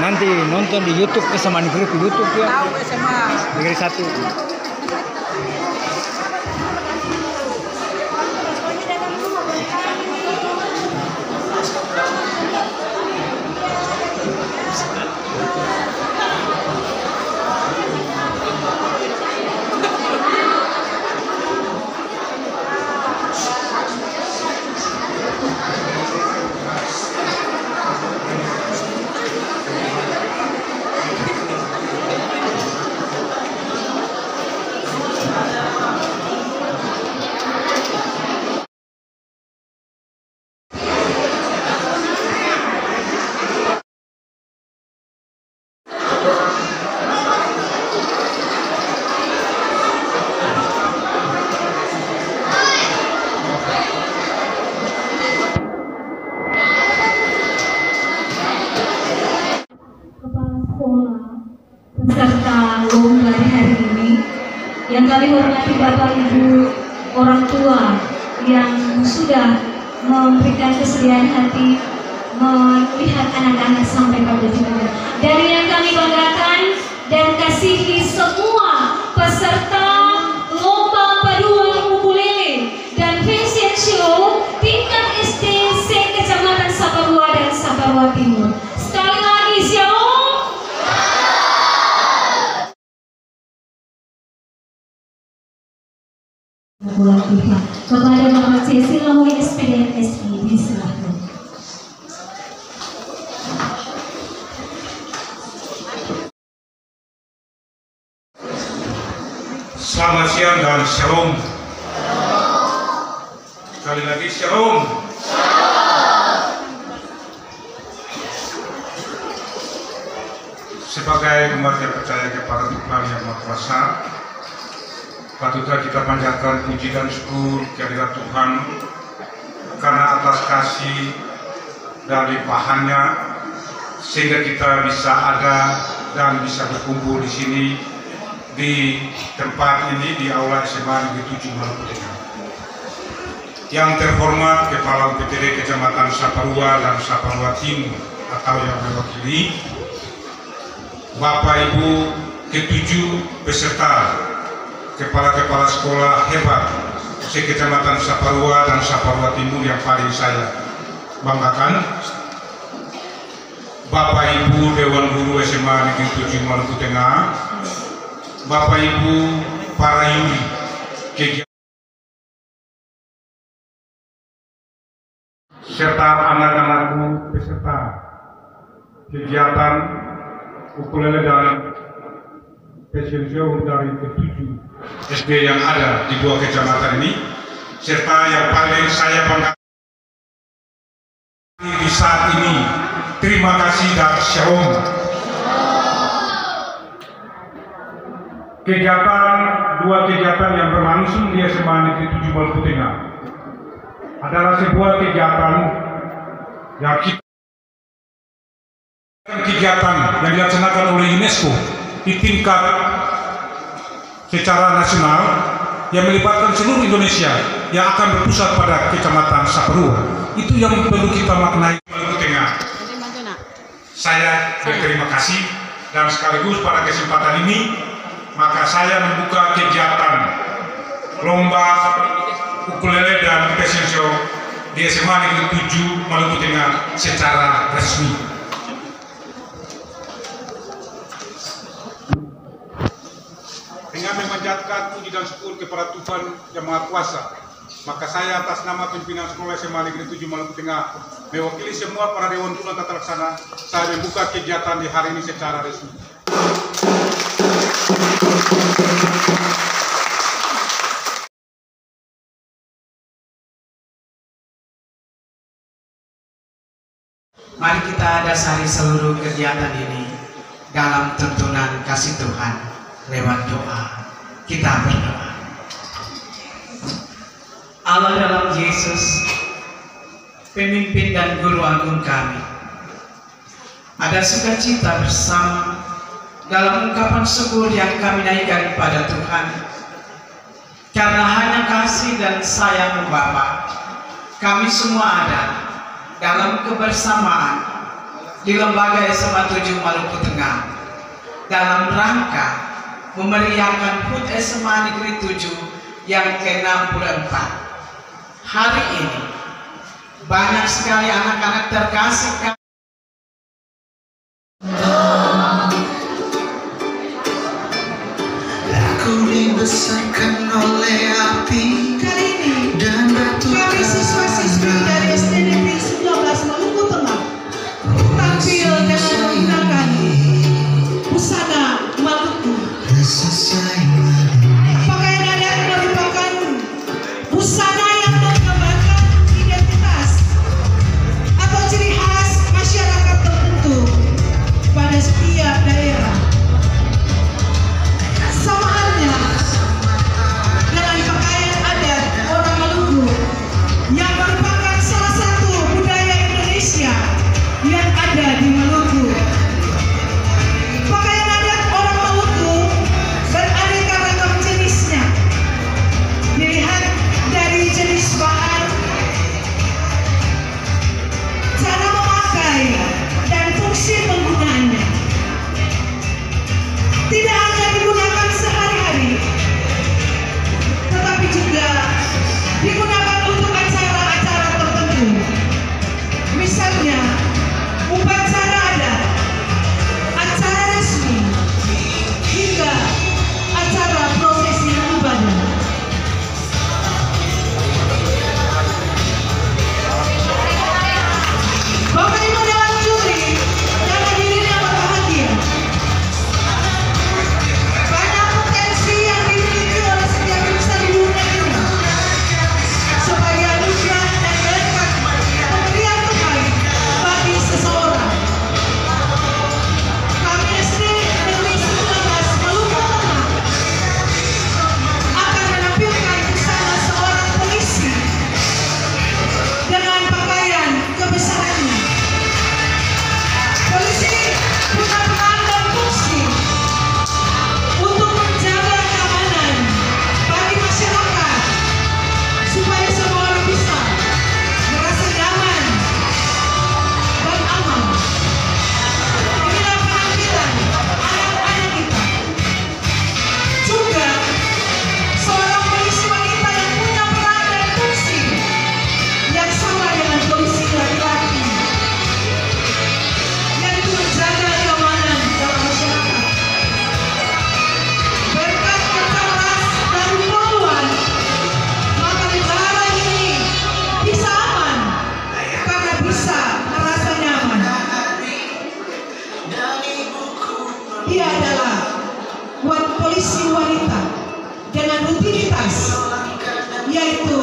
nanti nonton di YouTube Negeri di YouTube ya. Tahu SMA. Negeri satu. Kami hormati Bapak Ibu orang tua yang sudah memberikan kesediaan hati melihat anak-anak sampai pada titik dari yang kami banggakan dan kasihi semua Pulang Tuhan kepada Bapak Cecil Lawi SPDN SI diserahkan. Selamat siang dan shalom. Sekali lagi shalom. Sebagai umat yang percaya kepada Tuhan yang Maha Kuasa, patutlah kita panjatkan puji dan syukur kehadirat Tuhan karena atas kasih dan limpahannya sehingga kita bisa ada dan bisa berkumpul di sini di tempat ini di aula SMA Negeri 7 Maluku. Yang terhormat Kepala UPTD Kecamatan Saparua dan Saparua Timur atau yang mewakili Bapak Ibu ketujuh peserta kepala-kepala sekolah hebat sekecamatan Saparua dan Saparua Timur yang paling saya banggakan. Bapak Ibu Dewan Guru SMA Negeri 7 Maluku Tengah Bapak Ibu para yuri serta anak-anakku peserta kegiatan ukulele dan fashion show dari ketujuh SD yang ada di dua kecamatan ini serta yang paling saya banggakan di saat ini. Terima kasih dan shalom. Kegiatan dua kegiatan yang berlangsung di SMA Negeri 7 Maluku Tengah adalah sebuah kegiatan yang kita kegiatan yang dilaksanakan oleh UNESCO di tingkat secara nasional yang melibatkan seluruh Indonesia yang akan berpusat pada kecamatan Saparua itu yang perlu kita maknai. Maluku Tengah. Saya berterima kasih dan sekaligus pada kesempatan ini maka saya membuka kegiatan lomba ukulele dan fashion show di SMA Negeri 7 Maluku Tengah secara resmi. Dengan memanjatkan puji dan syukur kepada Tuhan Yang Maha Kuasa, maka saya atas nama pimpinan sekolah SMA Negeri 7 Maluku Tengah mewakili semua para dewan tuan tata laksana saya membuka kegiatan di hari ini secara resmi. Mari kita dasari seluruh kegiatan ini dalam tuntunan kasih Tuhan lewat doa kita berdoa. Allah dalam Yesus, pemimpin dan guru agung kami. Ada sukacita bersama dalam ungkapan syukur yang kami naikkan kepada Tuhan. Karena hanya kasih dan sayang Bapa, kami semua ada dalam kebersamaan di Lembaga SMA 7 Maluku Tengah dalam rangka memeriahkan HUT SMA Negeri 7 yang ke-64. Hari ini banyak sekali anak-anak terkasih kami Oh. Aku dibesar It's a silent dia adalah buat polisi wanita dengan rutinitas yaitu